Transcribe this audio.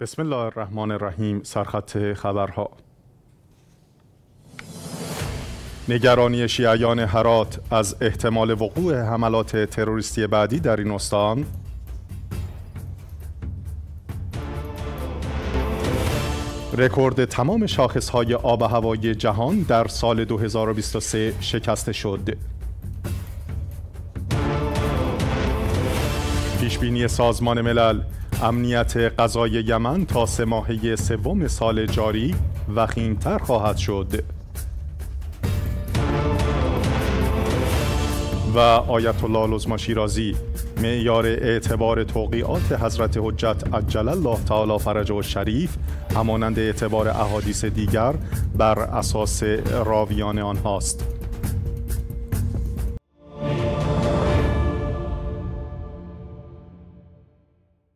بسم الله الرحمن الرحیم سرخط خبرها نگرانی شیعیان هرات از احتمال وقوع حملات تروریستی بعدی در این استان رکورد تمام شاخصهای آب و هوای جهان در سال 2023 شکسته شد. پیشبینی سازمان ملل امنیت غذای یمن تا سه ماهه سوم سال جاری وخیمتر خواهد شد. و آیت الله لزما شیرازی معیار اعتبار توقیعات حضرت حجت عجل الله تعالی فرجه و شریف همانند اعتبار احادیث دیگر بر اساس راویان آنهاست